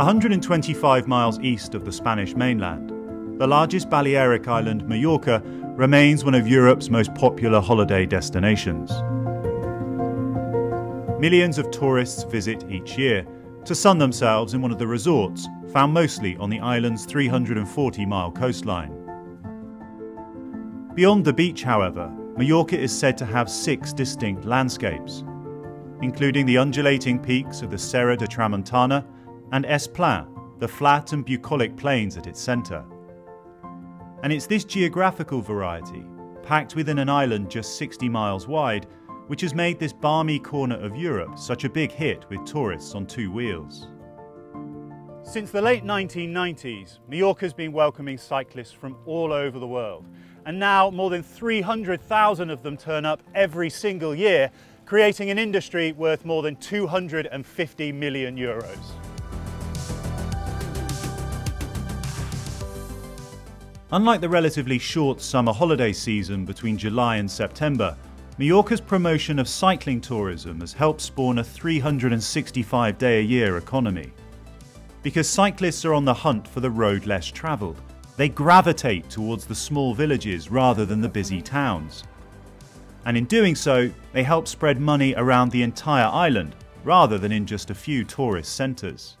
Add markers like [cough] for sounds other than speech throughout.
125 miles east of the Spanish mainland, the largest Balearic island, Mallorca, remains one of Europe's most popular holiday destinations. Millions of tourists visit each year to sun themselves in one of the resorts, found mostly on the island's 340 mile coastline. Beyond the beach, however, Mallorca is said to have six distinct landscapes, including the undulating peaks of the Serra de Tramuntana and Es Plà, the flat and bucolic plains at its centre. And it's this geographical variety, packed within an island just 60 miles wide, which has made this balmy corner of Europe such a big hit with tourists on two wheels. Since the late 1990s, Mallorca's been welcoming cyclists from all over the world. And now more than 300,000 of them turn up every single year, creating an industry worth more than 250 million euros. Unlike the relatively short summer holiday season between July and September, Mallorca's promotion of cycling tourism has helped spawn a 365 day a year economy. Because cyclists are on the hunt for the road less travelled, they gravitate towards the small villages rather than the busy towns. And in doing so, they help spread money around the entire island rather than in just a few tourist centres.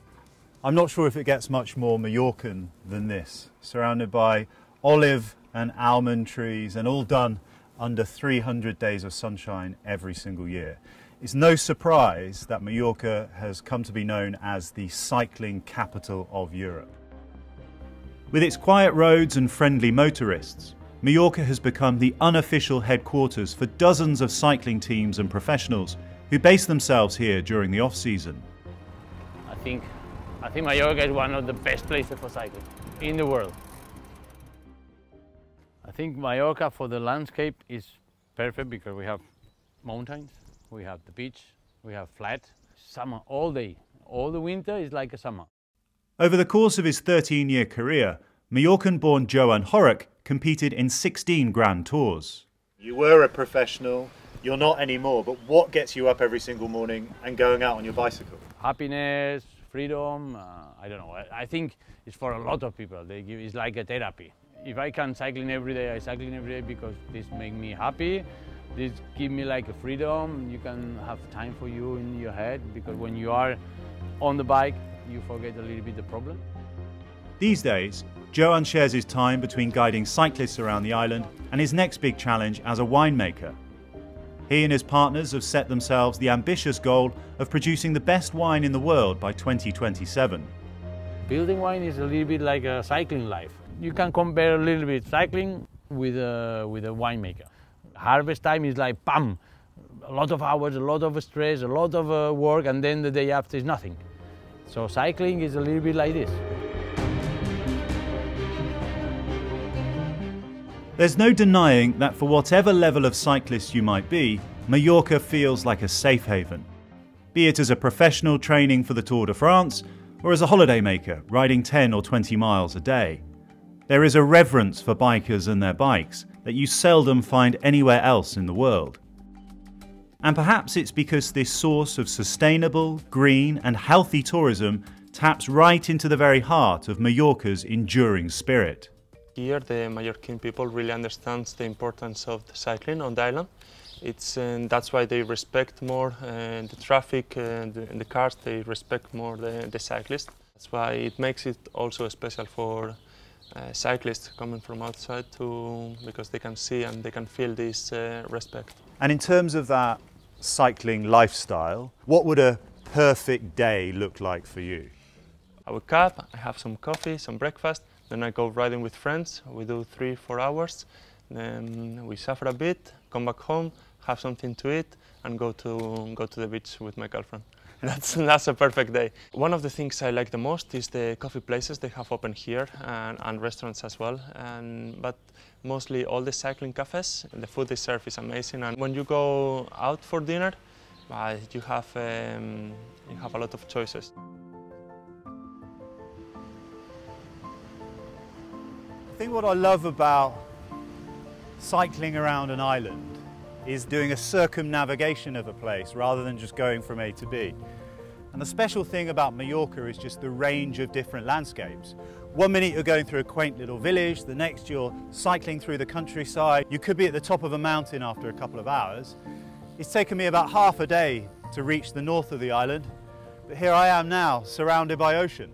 I'm not sure if it gets much more Mallorcan than this, surrounded by olive and almond trees and all done under 300 days of sunshine every single year. It's no surprise that Mallorca has come to be known as the cycling capital of Europe. With its quiet roads and friendly motorists, Mallorca has become the unofficial headquarters for dozens of cycling teams and professionals who base themselves here during the off-season. I think, I think Mallorca is one of the best places for cycling in the world. I think Mallorca for the landscape is perfect because we have mountains, we have the beach, we have flat, summer all day. All the winter is like a summer. Over the course of his 13 year career, Mallorcan born Joan Horrach competed in 16 Grand Tours. You were a professional, you're not anymore, but what gets you up every single morning and going out on your bicycle? Happiness, freedom, uh, I don't know. I, I, think it's for a lot of people. They give, it's like a therapy. If I can cycling every day, I cycling every day because this make me happy. This give me like a freedom. You can have time for you in your head because when you are on the bike, you forget a little bit the problem. These days, Joan shares his time between guiding cyclists around the island and his next big challenge as a winemaker. He and his partners have set themselves the ambitious goal of producing the best wine in the world by 2027. Building wine is a little bit like a cycling life. You can compare a little bit cycling with a, with a winemaker. Harvest time is like, bam, a lot of hours, a lot of stress, a lot of uh, work, and then the day after is nothing. So cycling is a little bit like this. There's no denying that for whatever level of cyclist you might be, Mallorca feels like a safe haven. Be it as a professional training for the Tour de France, or as a holidaymaker riding 10 or 20 miles a day. There is a reverence for bikers and their bikes that you seldom find anywhere else in the world. And perhaps it's because this source of sustainable, green, and healthy tourism taps right into the very heart of Mallorca's enduring spirit. Here, the Mallorquin people really understands the importance of the cycling on the island. It's, uh, that's why they respect more uh, the traffic and uh, the, the, cars, they respect more the, the cyclists. That's why it makes it also special for uh, cyclists coming from outside to, because they can see and they can feel this uh, respect. And in terms of that cycling lifestyle, what would a perfect day look like for you? I wake up, I have some coffee, some breakfast, then I go riding with friends. We do three, four hours. Then we suffer a bit, come back home, have something to eat, and go to go to the beach with my girlfriend. [laughs] That's that's a perfect day. One of the things I like the most is the coffee places they have open here and, and restaurants as well. And but mostly all the cycling cafes. The food they serve is amazing. And when you go out for dinner, uh, you have um, you have a lot of choices. I think what I love about cycling around an island is doing a circumnavigation of a place rather than just going from A to B. And the special thing about Mallorca is just the range of different landscapes. One minute you're going through a quaint little village, the next you're cycling through the countryside. You could be at the top of a mountain after a couple of hours. It's taken me about half a day to reach the north of the island, but here I am now, surrounded by ocean.